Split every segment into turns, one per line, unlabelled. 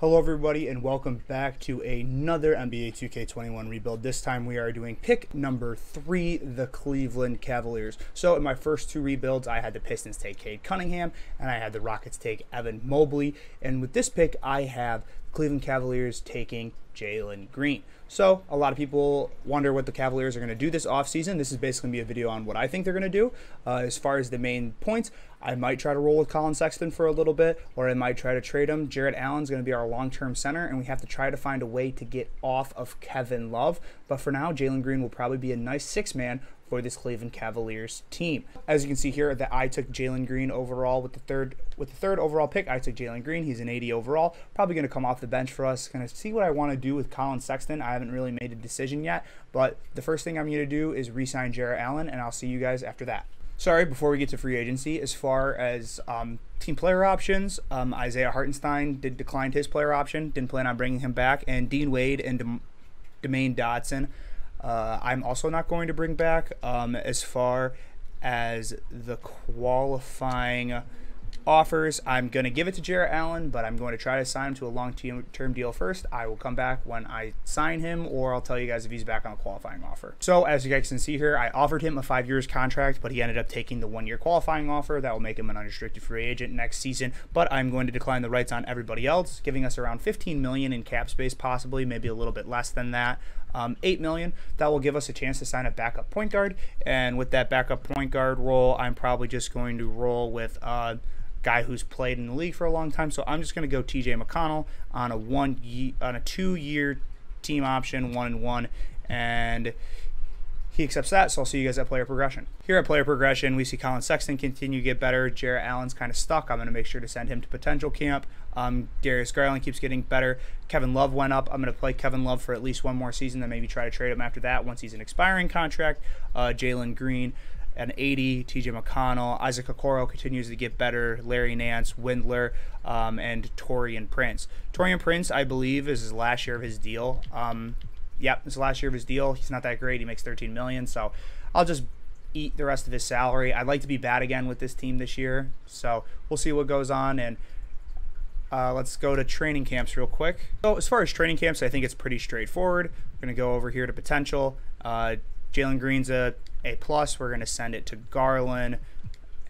Hello everybody and welcome back to another NBA 2K21 rebuild. This time we are doing pick number three, the Cleveland Cavaliers. So in my first two rebuilds, I had the Pistons take Cade Cunningham and I had the Rockets take Evan Mobley. And with this pick, I have Cleveland Cavaliers taking Jalen Green. So a lot of people wonder what the Cavaliers are going to do this offseason. This is basically going to be a video on what I think they're going to do. Uh, as far as the main points, I might try to roll with Colin Sexton for a little bit, or I might try to trade him. Jarrett Allen's going to be our long-term center, and we have to try to find a way to get off of Kevin Love. But for now, Jalen Green will probably be a nice six-man for this Cleveland Cavaliers team. As you can see here, that I took Jalen Green overall with the third with the third overall pick. I took Jalen Green. He's an 80 overall. Probably going to come off the bench for us. Going to see what I want to do with Colin Sexton. I haven't really made a decision yet, but the first thing I'm going to do is re-sign Jarrett Allen, and I'll see you guys after that. Sorry, before we get to free agency, as far as um, team player options, um, Isaiah Hartenstein did decline his player option. Didn't plan on bringing him back, and Dean Wade and Dem- Damyean Dotson uh, I'm also not going to bring back um, as far as the qualifying offers. I'm going to give it to Jarrett Allen, but I'm going to try to sign him to a long term deal first. I will come back when I sign him, or I'll tell you guys if he's back on a qualifying offer. So, as you guys can see here, I offered him a five years contract, but he ended up taking the one year qualifying offer. That will make him an unrestricted free agent next season. But I'm going to decline the rights on everybody else, giving us around 15 million in cap space, possibly, maybe a little bit less than that um, eight million. That will give us a chance to sign a backup point guard, and with that backup point guard role, I'm probably just going to roll with a guy who's played in the league for a long time. So I'm just going to go T.J. McConnell on a one ye- on a two year team option, one and one, and he accepts that, so I'll see you guys at player progression. Here at player progression, we see Colin Sexton continue to get better. Jarrett Allen's kind of stuck. I'm going to make sure to send him to potential camp. Um, Darius Garland keeps getting better. Kevin Love went up. I'm going to play Kevin Love for at least one more season, then maybe try to trade him after that once he's an expiring contract. Uh, Jalen Green an 80, TJ McConnell, Isaac Okoro continues to get better, Larry Nance, Windler, um, and Taurean Prince. Taurean Prince, I believe, is his last year of his deal. Um, yep, it's the last year of his deal. He's not that great. He makes 13 million, so I'll just eat the rest of his salary. I'd like to be bad again with this team this year, so we'll see what goes on. And uh, let's go to training camps real quick. So as far as training camps, I think it's pretty straightforward. We're gonna go over here to potential. Uh, Jalen Green's a A plus. We're gonna send it to Garland,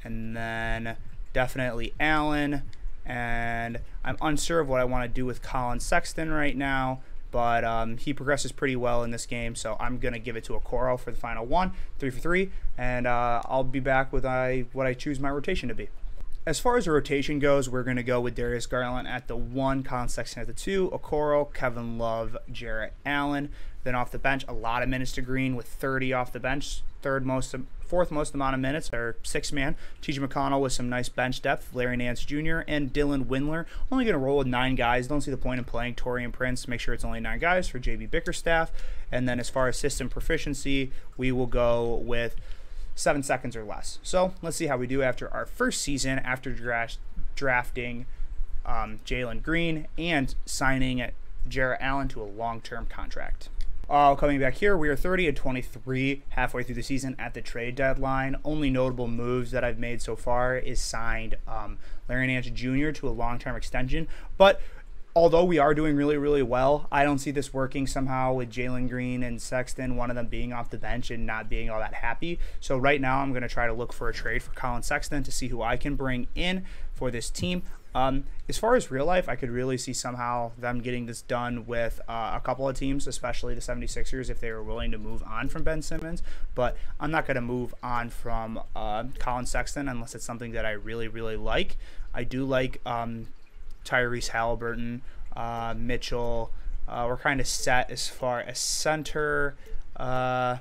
and then definitely Allen. And I'm unsure of what I want to do with Colin Sexton right now but um, he progresses pretty well in this game. So I'm going to give it to a Okoro for the final one, three for three, and uh, I'll be back with I, what I choose my rotation to be. As far as the rotation goes, we're going to go with Darius Garland at the one, Collin Sexton at the two, Okoro, Kevin Love, Jarrett Allen. Then off the bench, a lot of minutes to Green with 30 off the bench, third most, fourth most amount of minutes, or six man. T.J. McConnell with some nice bench depth, Larry Nance Jr. and Dylan Windler. Only going to roll with nine guys. Don't see the point in playing Taurean Prince. Make sure it's only nine guys for JB Bickerstaff. And then as far as system proficiency, we will go with seven seconds or less. So let's see how we do after our first season after draft, drafting um, Jalen Green and signing Jarrett Allen to a long term contract. Uh, coming back here, we are 30 and 23 halfway through the season at the trade deadline. Only notable moves that I've made so far is signed um, Larry Nance Jr. to a long term extension. But although we are doing really, really well, I don't see this working somehow with Jalen Green and Sexton, one of them being off the bench and not being all that happy. So right now, I'm going to try to look for a trade for Colin Sexton to see who I can bring in for this team. Um, as far as real life, I could really see somehow them getting this done with uh, a couple of teams, especially the 76ers, if they were willing to move on from Ben Simmons. But I'm not going to move on from uh, Collin Sexton unless it's something that I really, really like. I do like um, Tyrese Halliburton, uh, Mitchell. Uh, we're kind of set as far as center. Uh,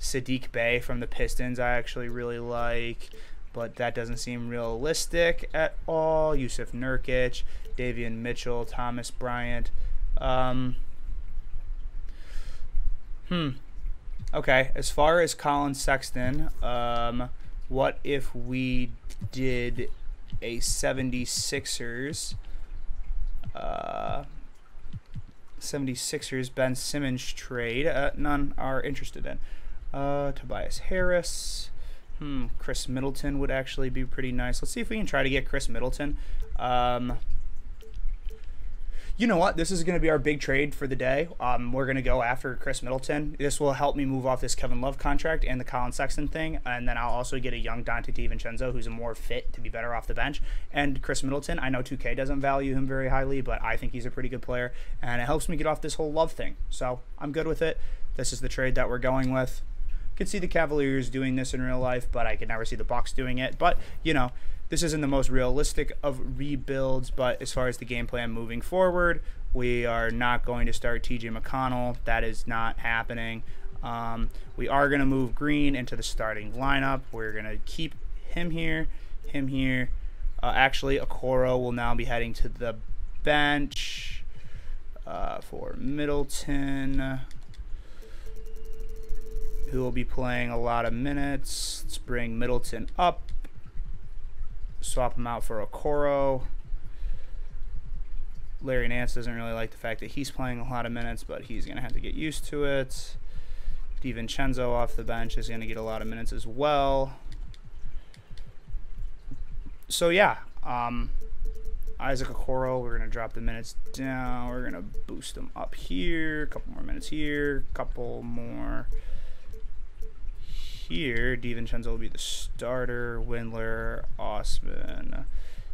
Saddiq Bey from the Pistons, I actually really like, but that doesn't seem realistic at all. Jusuf Nurkic, Davion Mitchell, Thomas Bryant. Um, hmm. Okay, as far as Colin Sexton, um, what if we did a 76ers uh, 76ers Ben Simmons trade. Uh, none are interested in. Uh, Tobias Harris. Hmm, Khris Middleton would actually be pretty nice. Let's see if we can try to get Khris Middleton. Um, you know what? This is going to be our big trade for the day. Um, we're going to go after Khris Middleton. This will help me move off this Kevin Love contract and the Colin Sexton thing. And then I'll also get a young Donte DiVincenzo who's a more fit to be better off the bench. And Khris Middleton, I know 2K doesn't value him very highly, but I think he's a pretty good player. And it helps me get off this whole Love thing. So I'm good with it. This is the trade that we're going with. Could see the Cavaliers doing this in real life, but I could never see the Bucks doing it. But, you know, this isn't the most realistic of rebuilds, but as far as the game plan moving forward, we are not going to start TJ McConnell. That is not happening. Um, we are going to move Green into the starting lineup. We're going to keep him here, him here. Uh, actually, Okoro will now be heading to the bench uh, for Middleton, who will be playing a lot of minutes. Let's bring Middleton up swap him out for Okoro. Larry Nance doesn't really like the fact that he's playing a lot of minutes, but he's going to have to get used to it. DiVincenzo off the bench is going to get a lot of minutes as well. So, yeah, um, Isaac Okoro, we're going to drop the minutes down. We're going to boost them up here. A couple more minutes here. A couple more here, DiVincenzo will be the starter. Windler, Osman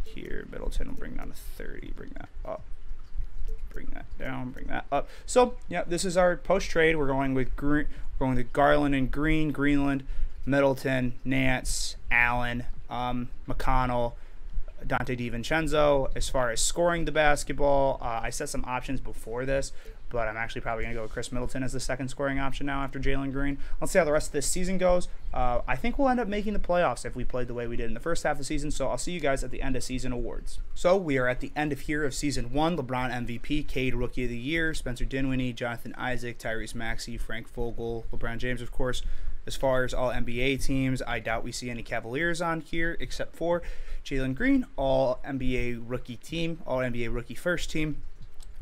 here. Middleton will bring down to 30. Bring that up. Bring that down. Bring that up. So, yeah, this is our post trade. We're going with Green. We're going with Garland and Green, Greenland, Middleton, Nance, Allen, um, McConnell, Donte DiVincenzo. As far as scoring the basketball, uh, I set some options before this but I'm actually probably going to go with Khris Middleton as the second scoring option now after Jalen Green. Let's see how the rest of this season goes. Uh, I think we'll end up making the playoffs if we played the way we did in the first half of the season, so I'll see you guys at the end of season awards. So we are at the end of here of season one. LeBron MVP, Cade Rookie of the Year, Spencer Dinwiddie, Jonathan Isaac, Tyrese Maxey, Frank Vogel, LeBron James, of course. As far as all NBA teams, I doubt we see any Cavaliers on here except for Jalen Green, all NBA rookie team, all NBA rookie first team,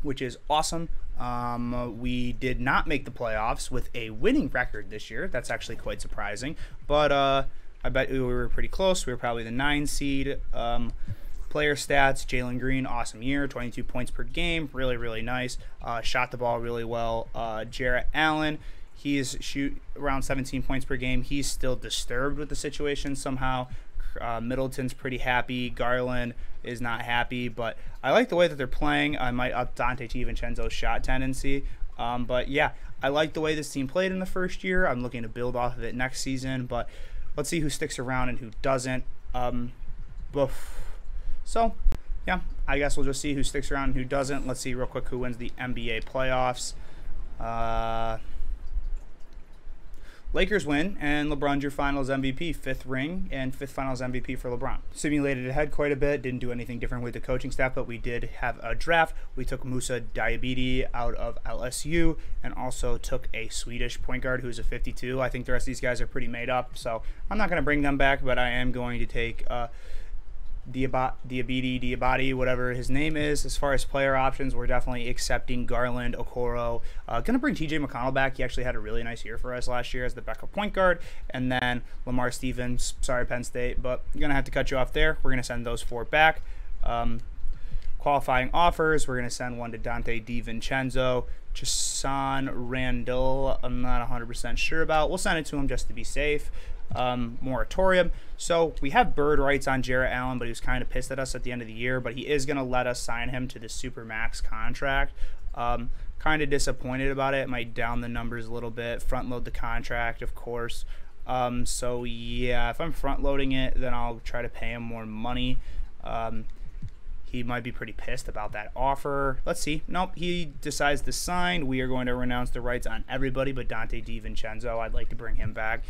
which is awesome. Um, we did not make the playoffs with a winning record this year. That's actually quite surprising. But uh, I bet we were pretty close. We were probably the nine seed. Um, player stats Jalen Green, awesome year, 22 points per game. Really, really nice. Uh, shot the ball really well. Uh, Jarrett Allen. He's shoot around 17 points per game. He's still disturbed with the situation somehow. Uh, Middleton's pretty happy. Garland is not happy, but I like the way that they're playing. I might up Donte DiVincenzo's shot tendency. Um, but yeah, I like the way this team played in the first year. I'm looking to build off of it next season, but let's see who sticks around and who doesn't. Um, so, yeah, I guess we'll just see who sticks around and who doesn't. Let's see real quick who wins the NBA playoffs. Uh, Lakers win, and LeBron's your finals MVP, fifth ring, and fifth finals MVP for LeBron. Simulated ahead quite a bit, didn't do anything different with the coaching staff, but we did have a draft. We took Moussa Diabaté out of LSU and also took a Swedish point guard who's a 52. I think the rest of these guys are pretty made up, so I'm not going to bring them back, but I am going to take. Uh, Diabiti, Diabati, whatever his name is. As far as player options, we're definitely accepting Garland, Okoro. Uh, going to bring TJ McConnell back. He actually had a really nice year for us last year as the backup point guard. And then Lamar Stevens. Sorry, Penn State, but I'm going to have to cut you off there. We're going to send those four back. Um, qualifying offers, we're going to send one to Donte DiVincenzo. Jason Randall, I'm not 100% sure about. We'll send it to him just to be safe um, moratorium. So we have bird rights on Jarrett Allen, but he was kind of pissed at us at the end of the year. But he is going to let us sign him to the super max contract. Um, kind of disappointed about it. Might down the numbers a little bit. Front load the contract, of course. Um, so yeah, if I'm front loading it, then I'll try to pay him more money. Um, he might be pretty pissed about that offer. Let's see. Nope, he decides to sign. We are going to renounce the rights on everybody but Donte DiVincenzo. I'd like to bring him back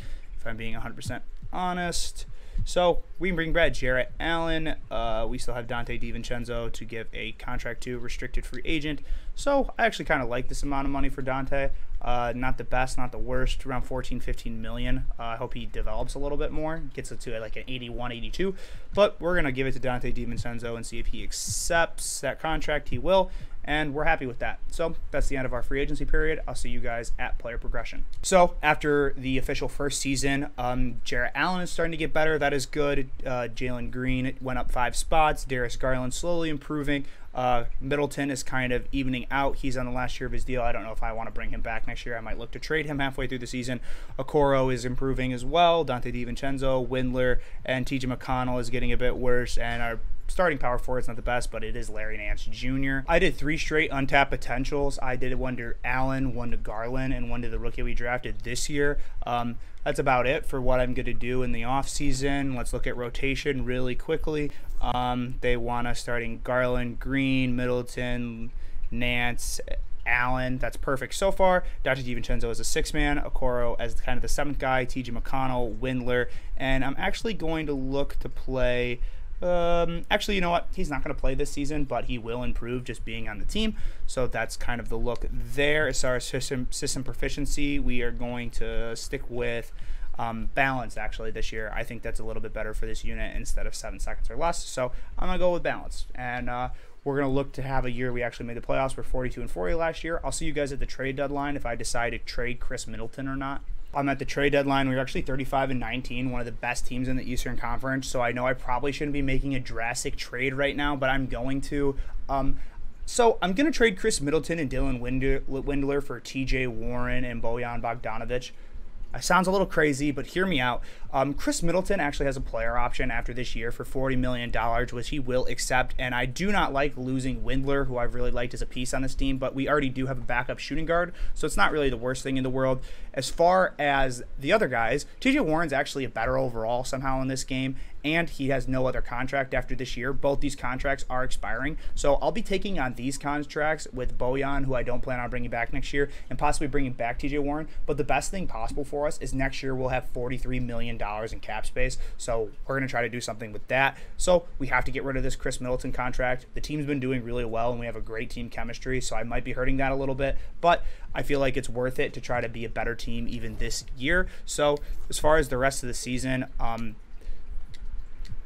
if I'm being 100% honest. So we bring back Jarrett Allen. Uh, we still have Donte DiVincenzo to give a contract to, restricted free agent. So I actually kind of like this amount of money for Donte. Uh, not the best, not the worst, around 14, 15 million. Uh, I hope he develops a little bit more, gets it to like an 81, 82. But we're going to give it to Donte DiVincenzo and see if he accepts that contract. He will and we're happy with that. So that's the end of our free agency period. I'll see you guys at player progression. So after the official first season, um, Jarrett Allen is starting to get better. That is good. Uh, Jalen Green went up five spots. Darius Garland slowly improving. Uh, Middleton is kind of evening out. He's on the last year of his deal. I don't know if I want to bring him back next year. I might look to trade him halfway through the season. Okoro is improving as well. Donte DiVincenzo, Windler, and TJ McConnell is getting a bit worse. And our starting power forward is not the best, but it is Larry Nance Jr. I did three straight untapped potentials. I did one to Allen, one to Garland, and one to the rookie we drafted this year. Um, that's about it for what I'm going to do in the off season. Let's look at rotation really quickly. Um, they want us starting Garland, Green, Middleton, Nance, Allen. That's perfect so far. Dr. DiVincenzo is a six man, Okoro as kind of the seventh guy, TJ McConnell, Windler, and I'm actually going to look to play. Um, actually, you know what? He's not going to play this season, but he will improve just being on the team. So that's kind of the look there. As far as system system proficiency, we are going to stick with um, balance actually this year. I think that's a little bit better for this unit instead of seven seconds or less. So I'm gonna go with balance, and uh, we're gonna look to have a year we actually made the playoffs. We're 42 and 40 last year. I'll see you guys at the trade deadline if I decide to trade Khris Middleton or not. I'm at the trade deadline. We are actually 35 and 19, one of the best teams in the Eastern Conference. So I know I probably shouldn't be making a drastic trade right now, but I'm going to. Um, so I'm going to trade Khris Middleton and Dylan Windler for TJ Warren and Bojan Bogdanovic. It sounds a little crazy, but hear me out. Um, Khris Middleton actually has a player option after this year for $40 million, which he will accept. And I do not like losing Windler, who I've really liked as a piece on this team, but we already do have a backup shooting guard, so it's not really the worst thing in the world. As far as the other guys, TJ Warren's actually a better overall somehow in this game, and he has no other contract after this year. Both these contracts are expiring. So I'll be taking on these contracts with Bojan, who I don't plan on bringing back next year, and possibly bringing back TJ Warren. But the best thing possible for us is next year we'll have $43 million in cap space. So we're going to try to do something with that. So we have to get rid of this Khris Middleton contract. The team's been doing really well, and we have a great team chemistry. So I might be hurting that a little bit. But I feel like it's worth it to try to be a better team even this year. So as far as the rest of the season, um,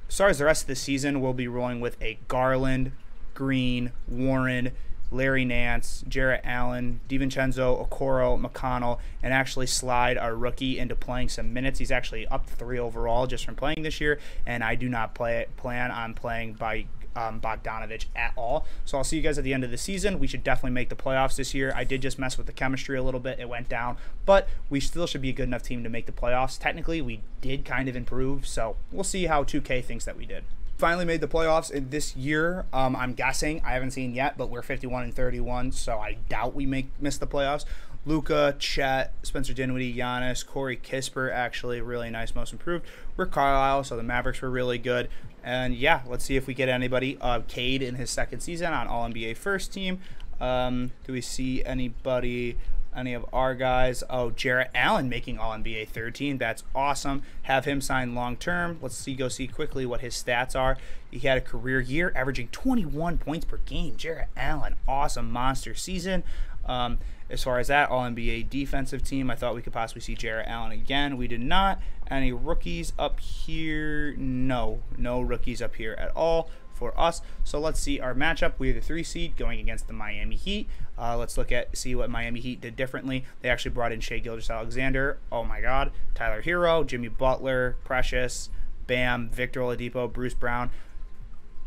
as far as the rest of the season, we'll be rolling with a Garland, Green, Warren, Larry Nance, Jarrett Allen, DiVincenzo, Okoro, McConnell, and actually slide our rookie into playing some minutes. He's actually up three overall just from playing this year, and I do not play plan on playing by um, Bogdanovic at all. So I'll see you guys at the end of the season. We should definitely make the playoffs this year. I did just mess with the chemistry a little bit. It went down, but we still should be a good enough team to make the playoffs. Technically, we did kind of improve, so we'll see how 2K thinks that we did finally made the playoffs in this year. Um, I'm guessing I haven't seen yet, but we're 51 and 31, so I doubt we make miss the playoffs. Luka, Chet, Spencer Dinwiddie, Giannis, Corey Kispert, actually really nice, most improved. Rick Carlisle, so the Mavericks were really good. And yeah, let's see if we get anybody. Uh, Cade in his second season on All NBA first team. Um, do we see anybody? Any of our guys? Oh, Jarrett Allen making All NBA third team. That's awesome. Have him sign long term. Let's see. Go see quickly what his stats are. He had a career year, averaging 21 points per game. Jarrett Allen, awesome monster season. Um, as far as that All NBA defensive team, I thought we could possibly see Jarrett Allen again. We did not. Any rookies up here? No, no rookies up here at all for us. So let's see our matchup. We are the three seed going against the Miami Heat. Uh, let's look at see what Miami Heat did differently. They actually brought in Shai Gilgeous-Alexander. Oh my God, Tyler Herro, Jimmy Butler, Precious, Bam, Victor Oladipo, Bruce Brown.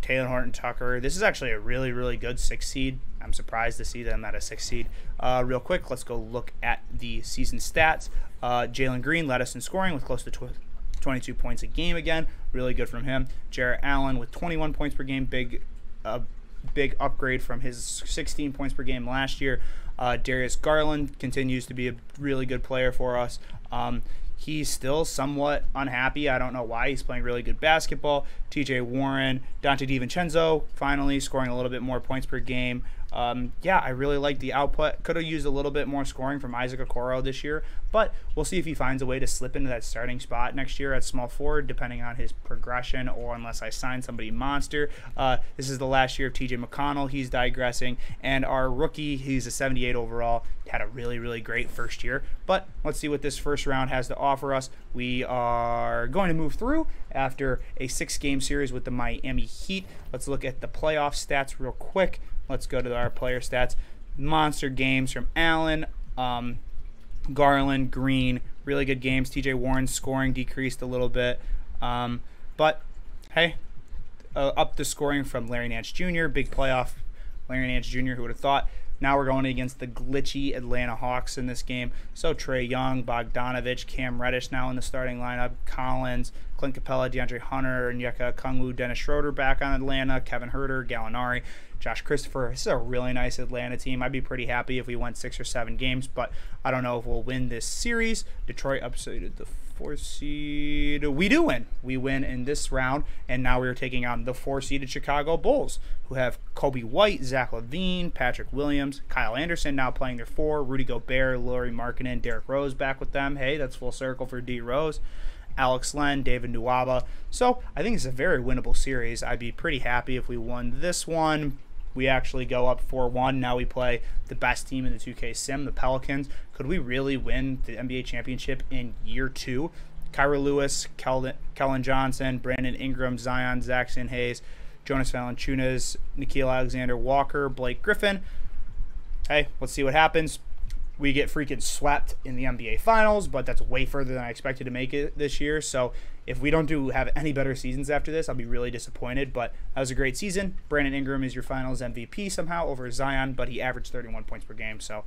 Talen Horton Tucker. This is actually a really, really good six seed. I'm surprised to see them at a six seed. Uh, real quick, let's go look at the season stats. Uh, Jalen Green led us in scoring with close to tw 22 points a game again. Really good from him. Jarrett Allen with 21 points per game. Big, uh, big upgrade from his 16 points per game last year. Uh, Darius Garland continues to be a really good player for us. Um, He's still somewhat unhappy. I don't know why. He's playing really good basketball. TJ Warren, Donte DiVincenzo finally scoring a little bit more points per game. Um, yeah, I really like the output. Could have used a little bit more scoring from Isaac Okoro this year, but we'll see if he finds a way to slip into that starting spot next year at small forward, depending on his progression or unless I sign somebody monster. Uh, this is the last year of TJ McConnell. He's digressing. And our rookie, he's a 78 overall, had a really, really great first year. But let's see what this first round has to offer us. We are going to move through after a six game series with the Miami Heat. Let's look at the playoff stats real quick. Let's go to our player stats. Monster games from Allen, um, Garland, Green. Really good games. TJ Warren's scoring decreased a little bit. Um, but hey, uh, up the scoring from Larry Nance Jr., big playoff Larry Nance Jr., who would have thought? Now we're going against the glitchy Atlanta Hawks in this game. So Trae Young, Bogdanovich, Cam Reddish now in the starting lineup, Collins, Clint Capela, DeAndre Hunter, Onyeka Okongwu, Dennis Schroeder back on Atlanta, Kevin Huerter, Gallinari, Josh Christopher. This is a really nice Atlanta team. I'd be pretty happy if we went six or seven games, but I don't know if we'll win this series. Detroit upset the four seed. We do win. We win in this round, and now we're taking on the four seeded Chicago Bulls, who have Coby White, Zach LaVine, Patrick Williams, Kyle Anderson now playing their four, Rudy Gobert, Lauri Markkanen, Derrick Rose back with them. Hey, that's full circle for D Rose. Alex Len, David Nwaba. So I think it's a very winnable series. I'd be pretty happy if we won this one we actually go up 4-1. Now we play the best team in the 2K sim, the Pelicans. Could we really win the NBA championship in year two? Kira Lewis, Keldon, Kellen Johnson, Brandon Ingram, Zion, Jaxson Hayes, Jonas Valanciunas, Nickeil Alexander Walker, Blake Griffin. Hey, let's see what happens we get freaking swept in the NBA Finals, but that's way further than I expected to make it this year. So if we don't do have any better seasons after this, I'll be really disappointed. But that was a great season. Brandon Ingram is your Finals MVP somehow over Zion, but he averaged 31 points per game, so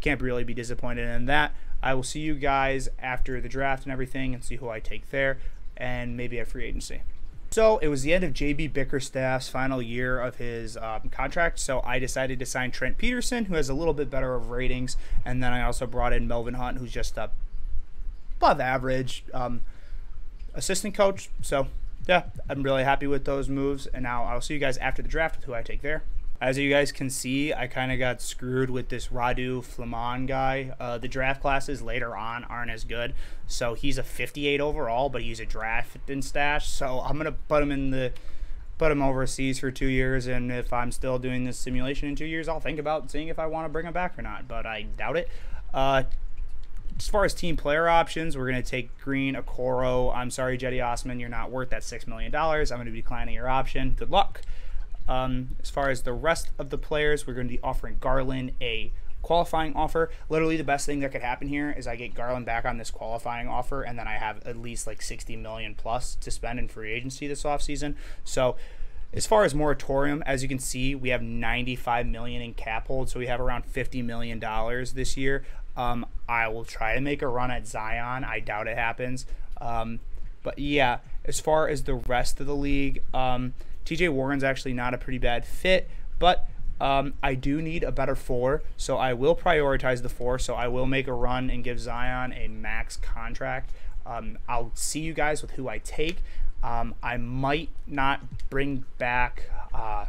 can't really be disappointed in that. I will see you guys after the draft and everything, and see who I take there, and maybe at free agency. So it was the end of JB Bickerstaff's final year of his um, contract. So I decided to sign Trent Peterson, who has a little bit better of ratings, and then I also brought in Melvin Hunt, who's just above average um, assistant coach. So yeah, I'm really happy with those moves. And now I'll see you guys after the draft with who I take there. As you guys can see, I kind of got screwed with this Radu Flamon guy. Uh, the draft classes later on aren't as good. So he's a 58 overall, but he's a draft and stash. So I'm going to put him in the put him overseas for two years, and if I'm still doing this simulation in two years, I'll think about seeing if I want to bring him back or not. But I doubt it. Uh, as far as team player options, we're going to take Green, Okoro. I'm sorry, Cedi Osman, you're not worth that $6 million. I'm going to be declining your option. Good luck. Um, as far as the rest of the players, we're going to be offering Garland a qualifying offer. Literally, the best thing that could happen here is I get Garland back on this qualifying offer, and then I have at least like 60 million plus to spend in free agency this offseason. So, as far as moratorium, as you can see, we have 95 million in cap hold, so we have around 50 million dollars this year. Um, I will try to make a run at Zion. I doubt it happens. Um, but yeah, as far as the rest of the league, um, TJ Warren's actually not a pretty bad fit, but um, I do need a better four, so I will prioritize the four. So I will make a run and give Zion a max contract. Um, I'll see you guys with who I take. Um, I might not bring back uh,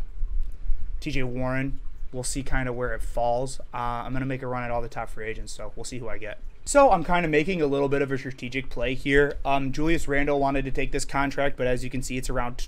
TJ Warren. We'll see kind of where it falls. Uh, I'm going to make a run at all the top free agents, so we'll see who I get. So I'm kind of making a little bit of a strategic play here. Um, Julius Randle wanted to take this contract, but as you can see, it's around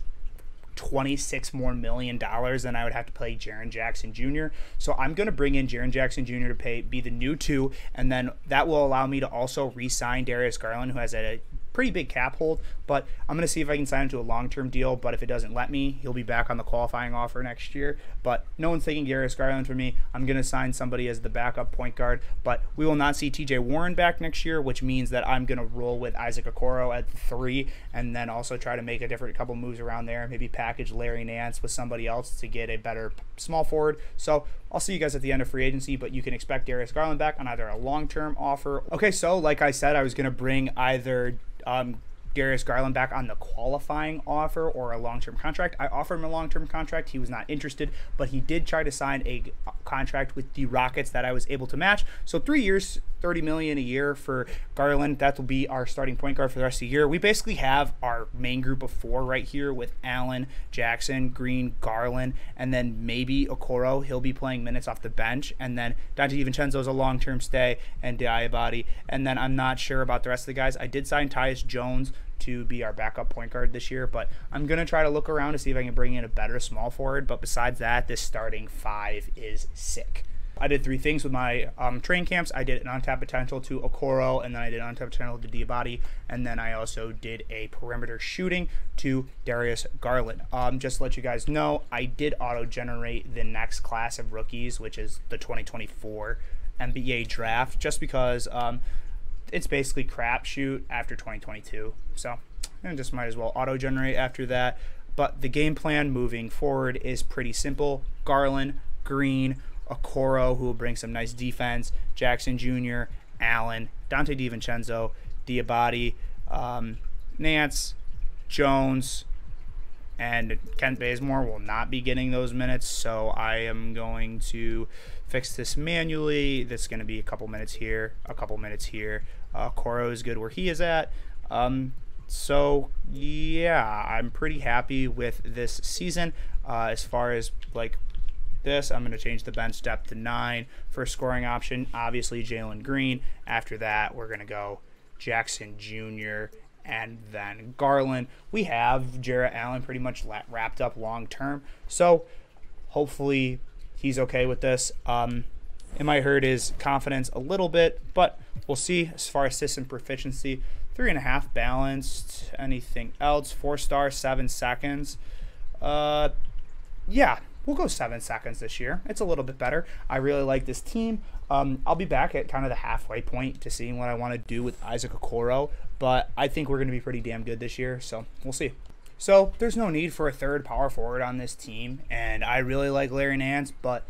26 more million dollars than I would have to pay Jaren Jackson Jr. So I'm going to bring in Jaren Jackson Jr. to pay be the new two, and then that will allow me to also re-sign Darius Garland, who has a pretty big cap hold, but I'm going to see if I can sign him to a long term deal. But if it doesn't let me, he'll be back on the qualifying offer next year. But no one's taking Darius Garland for me. I'm going to sign somebody as the backup point guard. But we will not see TJ Warren back next year, which means that I'm going to roll with Isaac Okoro at three and then also try to make a different couple moves around there. Maybe package Larry Nance with somebody else to get a better small forward. So I'll see you guys at the end of free agency, but you can expect Darius Garland back on either a long term offer. Okay, so like I said, I was going to bring either um, Darius Garland back on the qualifying offer or a long term contract. I offered him a long term contract. He was not interested, but he did try to sign a contract with the Rockets that I was able to match. So three years, 30 million a year for Garland. That will be our starting point guard for the rest of the year. We basically have our main group of four right here with Allen, Jackson, Green, Garland, and then maybe Okoro. He'll be playing minutes off the bench. And then Donte DiVincenzo is a long term stay and Diabate. And then I'm not sure about the rest of the guys. I did sign Tyus Jones to be our backup point guard this year, but I'm going to try to look around to see if I can bring in a better small forward. But besides that, this starting five is sick. I did three things with my um, training camps. I did an untapped potential to Okoro, and then I did an untapped potential to Diabate, and then I also did a perimeter shooting to Darius Garland. Um, just to let you guys know, I did auto generate the next class of rookies, which is the 2024 NBA draft, just because um, it's basically crapshoot after 2022. So I just might as well auto generate after that. But the game plan moving forward is pretty simple. Garland, Green, Okoro, who will bring some nice defense, Jackson Jr., Allen, Donte DiVincenzo, Diabate, um, Nance, Jones, and Kent Bazemore will not be getting those minutes. So I am going to fix this manually. That's going to be a couple minutes here, a couple minutes here. Uh, is good where he is at. Um, so yeah, I'm pretty happy with this season. Uh, as far as like this, I'm going to change the bench depth to nine for scoring option. Obviously, Jalen Green. After that, we're going to go Jackson Jr. and then Garland. We have Jarrett Allen pretty much wrapped up long term. So hopefully he's okay with this. Um, it might hurt his confidence a little bit, but we'll see. As far as system proficiency, three and a half balanced. Anything else? Four star, seven seconds. Uh, yeah, we'll go seven seconds this year. It's a little bit better. I really like this team. Um, I'll be back at kind of the halfway point to seeing what I want to do with Isaac Okoro, but I think we're going to be pretty damn good this year, so we'll see. So there's no need for a third power forward on this team, and I really like Larry Nance, but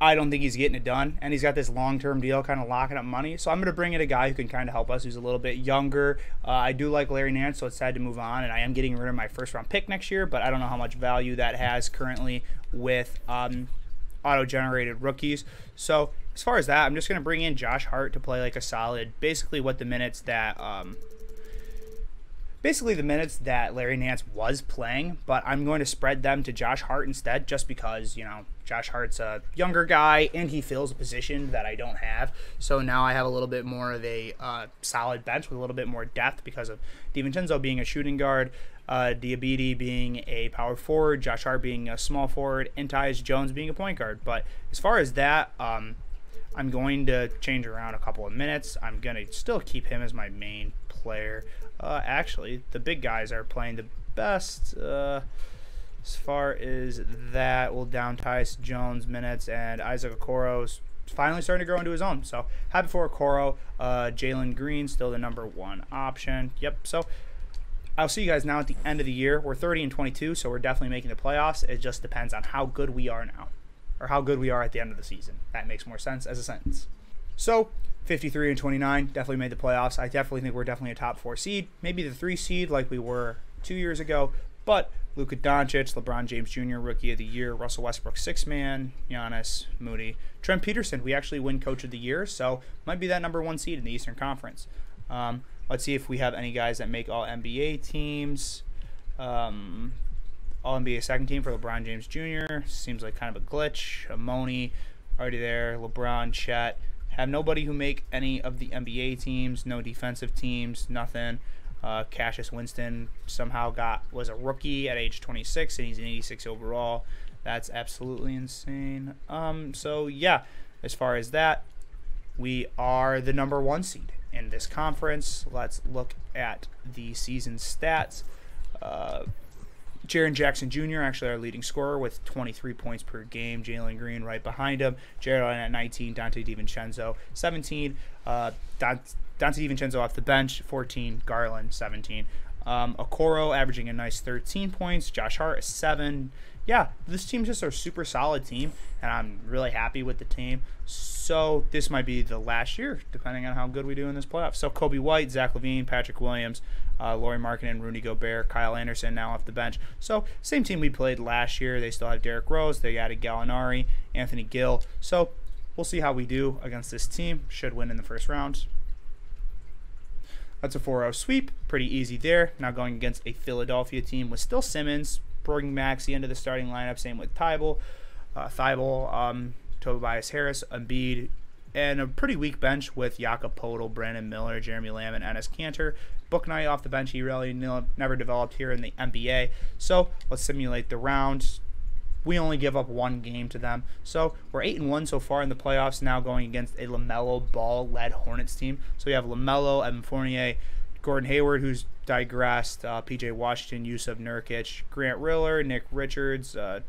I don't think he's getting it done. And he's got this long term deal kind of locking up money. So I'm going to bring in a guy who can kind of help us who's a little bit younger. Uh, I do like Larry Nance, so it's sad to move on. And I am getting rid of my first round pick next year, but I don't know how much value that has currently with um, auto generated rookies. So as far as that, I'm just going to bring in Josh Hart to play like a solid, basically what the minutes that. Um, basically the minutes that Larry Nance was playing, but I'm going to spread them to Josh Hart instead just because, you know, Josh Hart's a younger guy and he fills a position that I don't have. So now I have a little bit more of a uh, solid bench with a little bit more depth because of DiVincenzo being a shooting guard, uh, being a power forward, Josh Hart being a small forward, and Tyus Jones being a point guard. But as far as that, um, I'm going to change around a couple of minutes. I'm going to still keep him as my main player. Uh, actually, the big guys are playing the best. Uh, as far as that, we'll down Tyus Jones minutes and Isaac Okoro's finally starting to grow into his own. So happy for Okoro. Uh, Jalen Green still the number one option. Yep. So I'll see you guys now at the end of the year. We're 30 and 22, so we're definitely making the playoffs. It just depends on how good we are now, or how good we are at the end of the season. That makes more sense as a sentence. So 53 and 29 definitely made the playoffs. I definitely think we're definitely a top four seed, maybe the three seed like we were two years ago. But Luka Doncic, LeBron James Jr., Rookie of the Year, Russell Westbrook, six man, Giannis, Moody, Trent Peterson. We actually win Coach of the Year, so might be that number one seed in the Eastern Conference. Um, let's see if we have any guys that make all NBA teams. Um, all NBA second team for LeBron James Jr. Seems like kind of a glitch. Amoni already there. LeBron, Chet have nobody who make any of the NBA teams, no defensive teams, nothing. Uh, Cassius Winston somehow got was a rookie at age 26 and he's an 86 overall. That's absolutely insane. Um, so yeah, as far as that, we are the number one seed in this conference. Let's look at the season stats. Uh, Jaren Jackson Jr., actually our leading scorer with 23 points per game. Jalen Green right behind him. Jarrett Allen at 19. Donte DiVincenzo 17. Uh, Donte DiVincenzo off the bench 14. Garland 17. Um, Okoro averaging a nice 13 points. Josh Hart 7 yeah, this team's just a super solid team, and I'm really happy with the team. So this might be the last year, depending on how good we do in this playoff. So Coby White, Zach LaVine, Patrick Williams, uh, Lauri Markkanen, Rudy Gobert, Kyle Anderson now off the bench. So same team we played last year. They still have Derrick Rose. They added Gallinari, Anthony Gill. So we'll see how we do against this team. Should win in the first round. That's a 4-0 sweep. Pretty easy there. Now going against a Philadelphia team with still Simmons, bringing Maxey into the starting lineup. Same with Thybulle, uh, Thybulle, um, Tobias Harris, Embiid, and a pretty weak bench with Jakob Poeltl, Brandon Miller, Jeremy Lamb, and Enes Kanter. Bouknight off the bench, he really never developed here in the NBA. So let's simulate the rounds. We only give up one game to them, so we're eight and one so far in the playoffs. Now going against a Lamelo Ball-led Hornets team. So we have Lamelo, Evan Fournier, Gordon Hayward, who's digressed, uh, PJ Washington, Jusuf Nurkic, Grant Riller, Nick Richards, uh,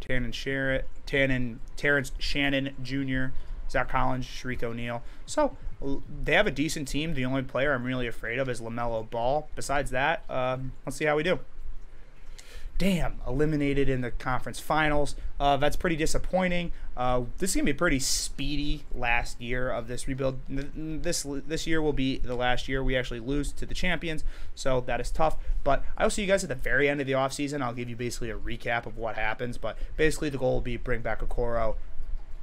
Tannen Sherritt, Tannen, Terrence Shannon Jr., Zach Collins, Shareef O'Neal. So they have a decent team. The only player I'm really afraid of is LaMelo Ball. Besides that, um, let's see how we do. Damn, eliminated in the conference finals. Uh, that's pretty disappointing. Uh, this is gonna be a pretty speedy last year of this rebuild. This this year will be the last year we actually lose to the champions, so that is tough. But I will see you guys at the very end of the offseason. I'll give you basically a recap of what happens. But basically, the goal will be bring back Okoro,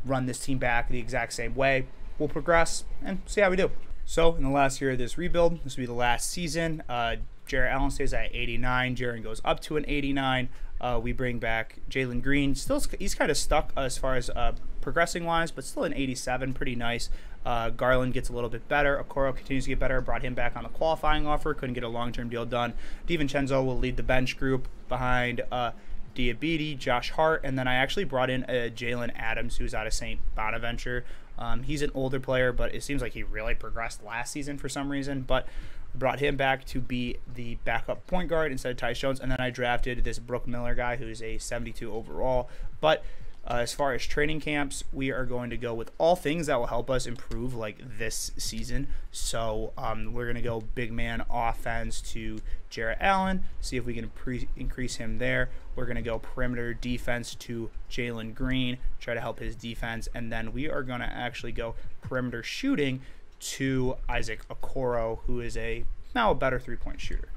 run this team back the exact same way. We'll progress and see how we do. So in the last year of this rebuild, this will be the last season. Uh, Jarrett Allen stays at 89. Jaren goes up to an 89. Uh, we bring back Jalen Green. Still, he's kind of stuck as far as uh, progressing wise, but still an 87. Pretty nice. Uh, Garland gets a little bit better. Okoro continues to get better. Brought him back on a qualifying offer. Couldn't get a long term deal done. DiVincenzo will lead the bench group behind uh, Josh Hart, and then I actually brought in uh, Jalen Adams, who's out of St. Bonaventure. Um, he's an older player, but it seems like he really progressed last season for some reason. But brought him back to be the backup point guard instead of Tyus Jones. And then I drafted this Brooke Miller guy who's a 72 overall. But uh, as far as training camps, we are going to go with all things that will help us improve like this season. So um, we're going to go big man offense to Jarrett Allen, see if we can pre- increase him there. We're going to go perimeter defense to Jalen Green, try to help his defense. And then we are going to actually go perimeter shooting to Isaac Okoro, who is a now a better three point shooter.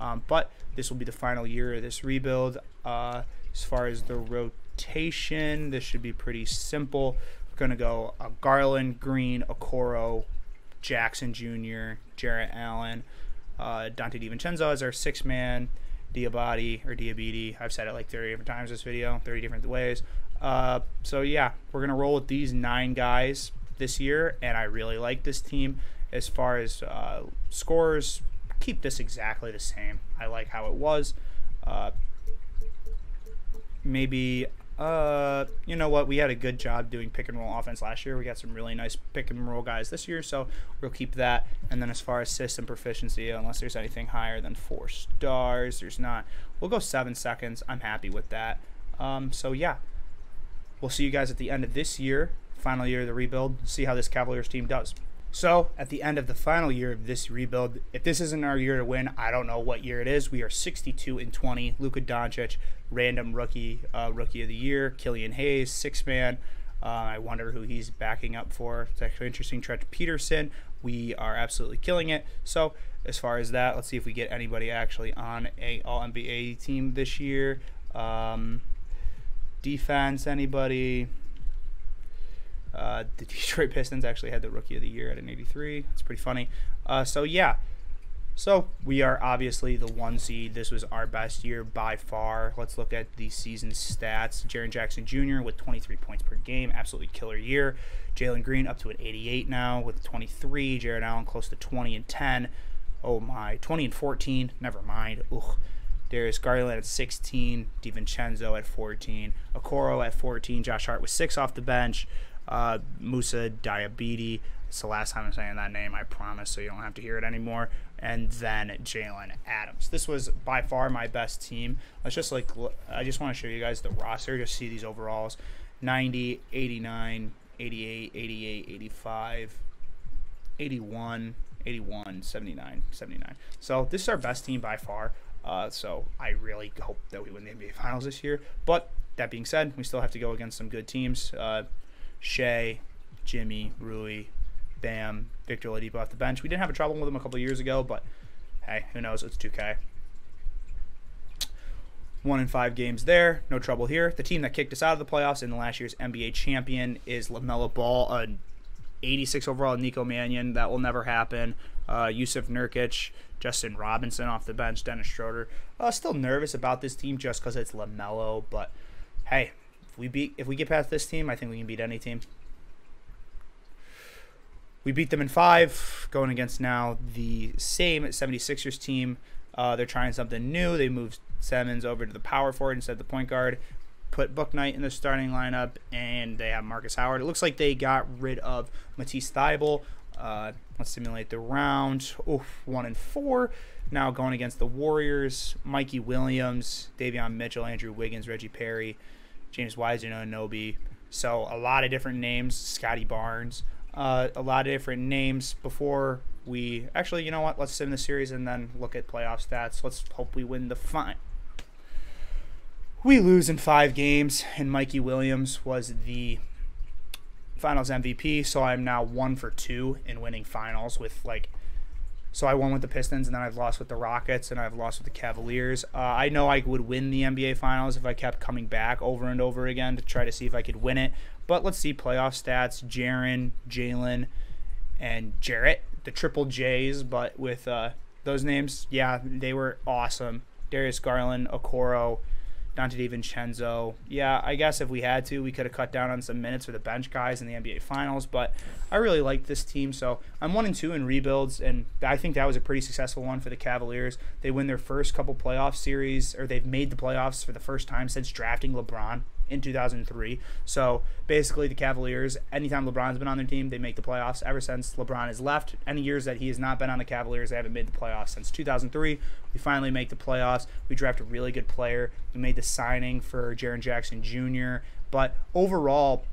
Um, but this will be the final year of this rebuild. Uh, as far as the rotation, this should be pretty simple. We're going to go uh, Garland, Green, Okoro, Jackson Jr., Jarrett Allen, uh, Donte DiVincenzo is our six man, Diabati or Diabete. I've said it like 30 different times this video, 30 different ways. Uh, so yeah, we're going to roll with these nine guys this year, and I really like this team. As far as uh, scores, keep this exactly the same. I like how it was. Uh, maybe, uh, you know what? We had a good job doing pick and roll offense last year. We got some really nice pick and roll guys this year, so we'll keep that. And then as far as system proficiency, unless there's anything higher than four stars, there's not. We'll go seven seconds. I'm happy with that. Um, so yeah, we'll see you guys at the end of this year final year of the rebuild, see how this Cavaliers team does. So, at the end of the final year of this rebuild, if this isn't our year to win, I don't know what year it is. We are 62 and 20. Luka Doncic, random rookie, uh, rookie of the year. Killian Hayes, six man. Uh, I wonder who he's backing up for. It's actually interesting. Trent Peterson, we are absolutely killing it. So, as far as that, let's see if we get anybody actually on a All NBA team this year. Um, defense, anybody? Uh, the Detroit Pistons actually had the Rookie of the Year at an 83. It's pretty funny. Uh, so yeah, so we are obviously the one seed. This was our best year by far. Let's look at the season stats. Jaren Jackson Jr. with 23 points per game, absolutely killer year. Jalen Green up to an 88 now with 23. Jarrett Allen close to 20 and 10. Oh my, 20 and 14. Never mind. Ugh. Darius Garland at 16, DiVincenzo at 14, Okoro at 14, Josh Hart with six off the bench, uh, Musa Diabetes. It's the last time I'm saying that name, I promise, so you don't have to hear it anymore. And then Jalen Adams. This was by far my best team. Let's just like, I just want to show you guys the roster, just see these overalls 90, 89, 88, 88, 85, 81, 81, 79, 79. So this is our best team by far. Uh, so I really hope that we win the NBA Finals this year. But that being said, we still have to go against some good teams. Uh, Shai, Jimmy, Rui, Bam, Victor Oladipo off the bench. We didn't have a trouble with him a couple years ago, but hey, who knows? It's 2K. One in five games there, no trouble here. The team that kicked us out of the playoffs in the last year's NBA champion is LaMelo Ball, an 86 overall Nico Mannion. That will never happen. Uh, Jusuf Nurkic, Justin Robinson off the bench, Dennis Schroeder. Uh, still nervous about this team just because it's LaMelo, but hey, we beat if we get past this team, I think we can beat any team. We beat them in five, going against now the same 76ers team. Uh, they're trying something new. They moved Simmons over to the power forward instead of the point guard. Put Bouknight in the starting lineup, and they have Marcus Howard. It looks like they got rid of Matisse Thybulle. Uh, let's simulate the round. Oof, one and four. Now going against the Warriors, Mikey Williams, Davion Mitchell, Andrew Wiggins, Reggie Perry, James Wiseman, Anunoby. So a lot of different names. Scottie Barnes. Uh, a lot of different names before we actually. You know what? Let's sim the series and then look at playoff stats. Let's hope we win the fine. we lose in five games, and Mikey Williams was the finals MVP. So I'm now one for two in winning finals with like. So I won with the Pistons, and then I've lost with the Rockets, and I've lost with the Cavaliers. Uh, I know I would win the NBA Finals if I kept coming back over and over again to try to see if I could win it. But let's see playoff stats: Jaren, Jalen, and Jarrett, the triple J's. But with uh, those names, yeah, they were awesome. Darius Garland, Okoro, Donte DiVincenzo. Yeah, I guess if we had to, we could have cut down on some minutes for the bench guys in the NBA Finals. But I really like this team, so I'm one and two in rebuilds, and I think that was a pretty successful one for the Cavaliers. They win their first couple playoff series, or they've made the playoffs for the first time since drafting LeBron in 2003. So basically, the Cavaliers, anytime LeBron's been on their team, they make the playoffs. Ever since LeBron has left, any years that he has not been on the Cavaliers, they haven't made the playoffs since 2003. We finally make the playoffs. We draft a really good player. We made the signing for Jaren Jackson Jr. But overall,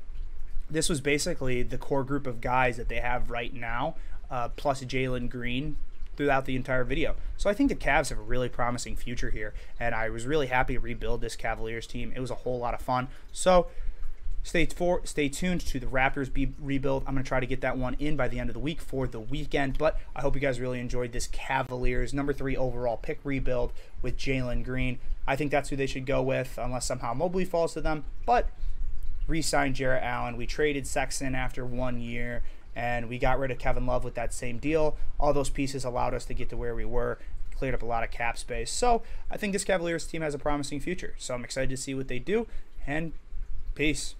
this was basically the core group of guys that they have right now, uh, plus Jalen Green, throughout the entire video. So I think the Cavs have a really promising future here, and I was really happy to rebuild this Cavaliers team. It was a whole lot of fun. So stay for stay tuned to the Raptors be rebuild. I'm gonna try to get that one in by the end of the week for the weekend. But I hope you guys really enjoyed this Cavaliers number three overall pick rebuild with Jalen Green. I think that's who they should go with, unless somehow Mobley falls to them. But re-signed Jarrett Allen. We traded Sexton after one year and we got rid of Kevin Love with that same deal. All those pieces allowed us to get to where we were, cleared up a lot of cap space. So I think this Cavaliers team has a promising future. So I'm excited to see what they do, and peace.